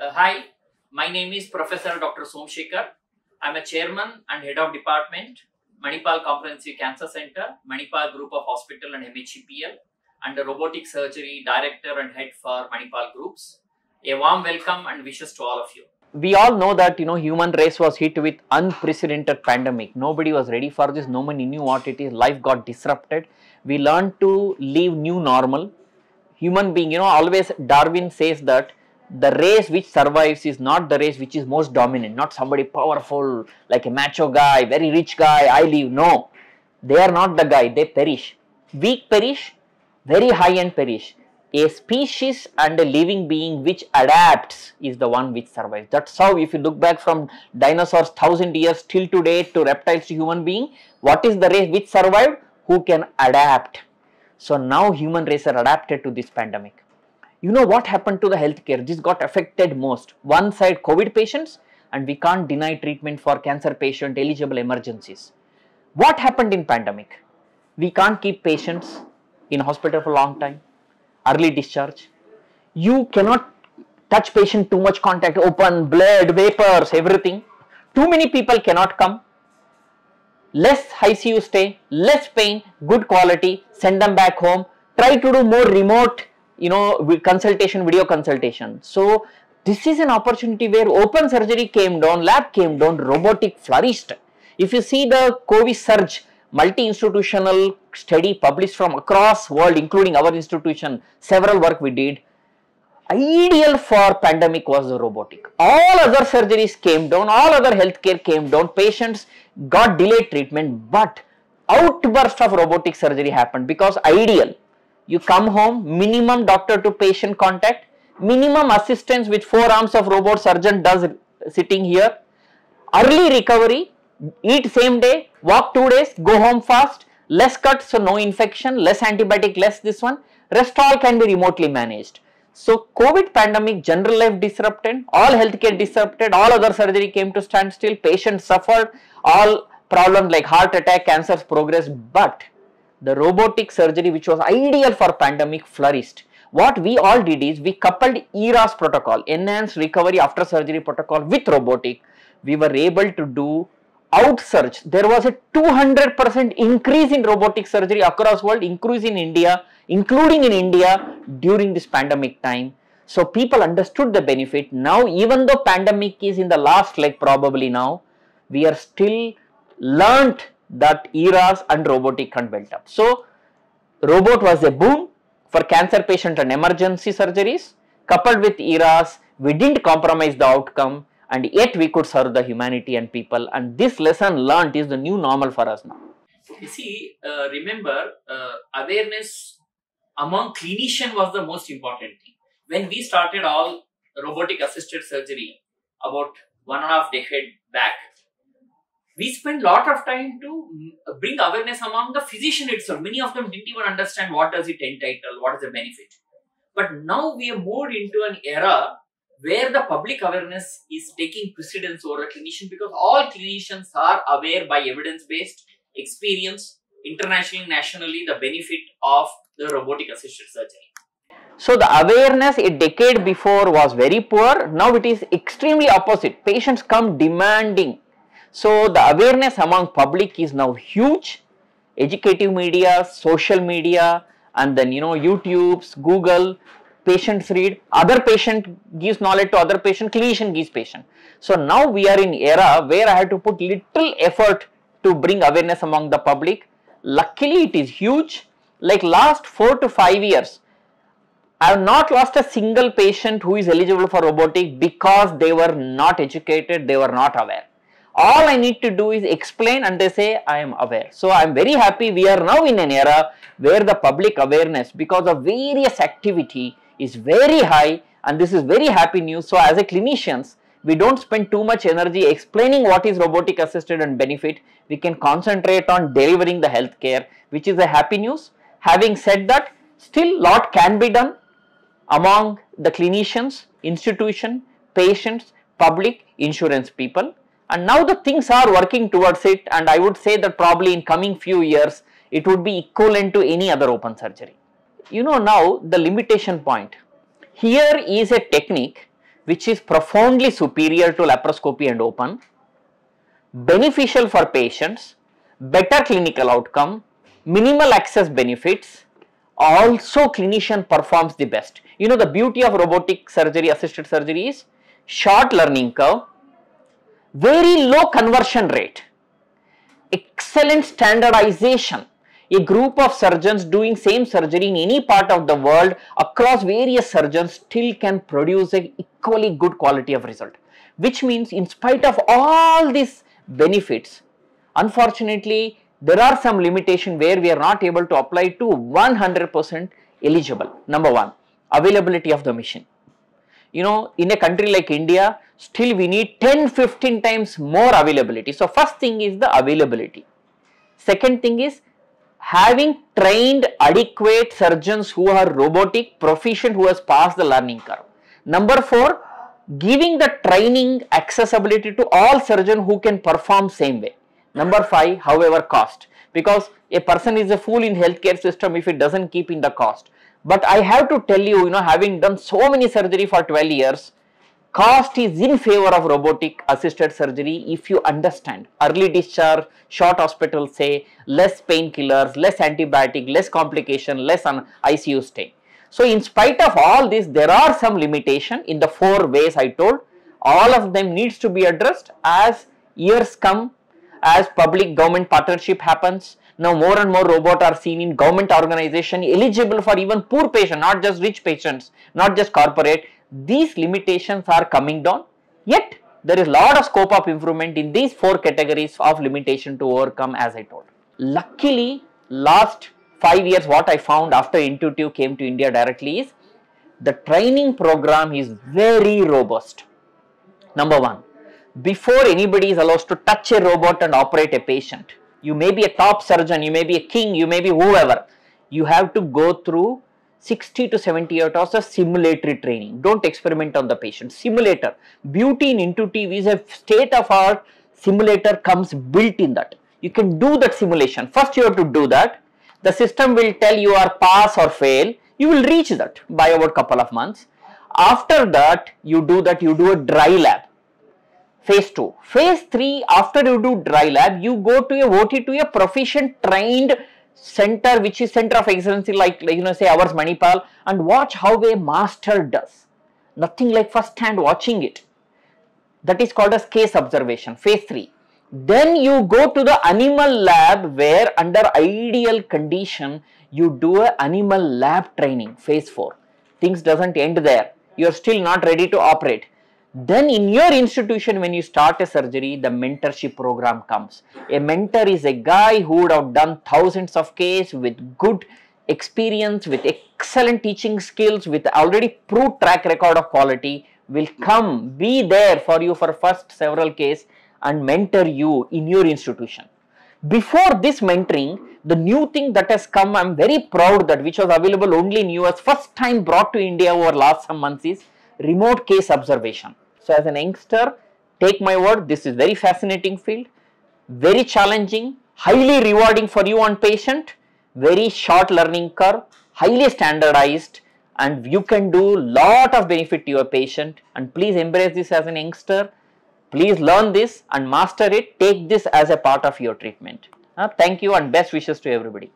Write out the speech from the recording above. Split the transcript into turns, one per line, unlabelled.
Uh, hi, my name is Professor Dr. Somashekhar. I'm a chairman and head of department, Manipal Comprehensive Cancer Center, Manipal Group of Hospital and MHCPL, and a robotic surgery director and head for Manipal Groups. A warm welcome and wishes to all of you.
we all know that you know human race was hit with unprecedented pandemic nobody was ready for this nobody knew what it is life got disrupted we learned to live new normal human being you know always darwin says that the race which survives is not the race which is most dominant not somebody powerful like a macho guy very rich guy i leave. no they are not the guy they perish weak perish very high end perish a species and a living being which adapts is the one which survives. That's how if you look back from dinosaurs thousand years till today to reptiles to human being, what is the race which survived? Who can adapt. So now human race are adapted to this pandemic. You know what happened to the healthcare? This got affected most. One side COVID patients and we can't deny treatment for cancer patient eligible emergencies. What happened in pandemic? We can't keep patients in hospital for a long time early discharge. You cannot touch patient too much contact, open, blood, vapors, everything. Too many people cannot come. Less ICU stay, less pain, good quality, send them back home. Try to do more remote, you know, consultation, video consultation. So, this is an opportunity where open surgery came down, lab came down, robotic flourished. If you see the COVID surge, multi-institutional study published from across world including our institution several work we did ideal for pandemic was the robotic all other surgeries came down all other healthcare came down patients got delayed treatment but outburst of robotic surgery happened because ideal you come home minimum doctor to patient contact minimum assistance with four arms of robot surgeon does sitting here early recovery eat same day, walk two days, go home fast, less cut, so no infection, less antibiotic, less this one, rest all can be remotely managed. So COVID pandemic, general life disrupted, all healthcare disrupted, all other surgery came to standstill, patients suffered, all problems like heart attack, cancers progressed, but the robotic surgery which was ideal for pandemic flourished. What we all did is we coupled ERAS protocol, enhanced recovery after surgery protocol with robotic. We were able to do outsurge, there was a 200% increase in robotic surgery across world, increase in India, including in India during this pandemic time. So people understood the benefit. Now, even though pandemic is in the last leg probably now, we are still learnt that ERAS and robotic can built up. So robot was a boom for cancer patient and emergency surgeries. Coupled with ERAS, we didn't compromise the outcome and yet we could serve the humanity and people and this lesson learnt is the new normal for us now
you see uh, remember uh, awareness among clinician was the most important thing when we started all robotic assisted surgery about one and a half decade back we spent lot of time to mm, bring awareness among the physician itself. Many of them didn't even understand what does it entitle what is the benefit. But now we have moved into an era where the public awareness is taking precedence over the clinician because all clinicians are aware by evidence-based experience internationally nationally the benefit of the robotic assisted surgery.
So the awareness a decade before was very poor. Now it is extremely opposite. Patients come demanding so the awareness among public is now huge educative media social media and then you know youtube's google patients read, other patient gives knowledge to other patient, clinician gives patient. So now we are in era where I have to put little effort to bring awareness among the public. Luckily it is huge. Like last 4 to 5 years, I have not lost a single patient who is eligible for robotic because they were not educated, they were not aware. All I need to do is explain and they say I am aware. So I am very happy we are now in an era where the public awareness because of various activity is very high and this is very happy news. So as a clinicians, we don't spend too much energy explaining what is robotic assisted and benefit. We can concentrate on delivering the healthcare, which is a happy news. Having said that, still lot can be done among the clinicians, institution, patients, public, insurance people. And now the things are working towards it and I would say that probably in coming few years, it would be equivalent to any other open surgery you know now the limitation point. Here is a technique which is profoundly superior to laparoscopy and open, beneficial for patients, better clinical outcome, minimal access benefits, also clinician performs the best. You know the beauty of robotic surgery, assisted surgery is short learning curve, very low conversion rate, excellent standardization. A group of surgeons doing same surgery in any part of the world across various surgeons still can produce a equally good quality of result. Which means in spite of all these benefits, unfortunately there are some limitation where we are not able to apply to 100% eligible. Number one, availability of the machine. You know, in a country like India, still we need 10, 15 times more availability. So, first thing is the availability. Second thing is having trained adequate surgeons who are robotic proficient who has passed the learning curve. Number four, giving the training accessibility to all surgeons who can perform same way. Number five, however, cost because a person is a fool in healthcare system if it doesn't keep in the cost. But I have to tell you, you know, having done so many surgery for 12 years, cost is in favor of robotic assisted surgery if you understand early discharge, short hospital stay, less painkillers, less antibiotic, less complication, less on ICU stay. So, in spite of all this, there are some limitation in the four ways I told. All of them needs to be addressed as years come, as public government partnership happens. Now more and more robots are seen in government organization eligible for even poor patients, not just rich patients, not just corporate. These limitations are coming down. Yet there is a lot of scope of improvement in these four categories of limitation to overcome as I told. Luckily, last five years what I found after Intuitive came to India directly is the training program is very robust. Number one, before anybody is allowed to touch a robot and operate a patient, you may be a top surgeon, you may be a king, you may be whoever, you have to go through 60 to 78 hours of simulatory training. Don't experiment on the patient. Simulator. Beauty in Intuitive is a state of art simulator comes built in that. You can do that simulation. First you have to do that. The system will tell you are pass or fail. You will reach that by about couple of months. After that, you do that, you do a dry lab. Phase 2. Phase 3, after you do dry lab, you go to a OT to a proficient trained center which is center of excellency like, like you know say ours Manipal and watch how a master does. Nothing like first hand watching it. That is called as case observation, phase 3. Then you go to the animal lab where under ideal condition you do a animal lab training, phase 4. Things doesn't end there. You are still not ready to operate then in your institution when you start a surgery the mentorship program comes. A mentor is a guy who would have done thousands of cases with good experience with excellent teaching skills with already proved track record of quality will come be there for you for first several cases and mentor you in your institution. Before this mentoring the new thing that has come i'm very proud that which was available only in us first time brought to india over last some months is remote case observation. So as an youngster, take my word, this is very fascinating field, very challenging, highly rewarding for you on patient, very short learning curve, highly standardized and you can do lot of benefit to your patient and please embrace this as an youngster. Please learn this and master it. Take this as a part of your treatment. Uh, thank you and best wishes to everybody.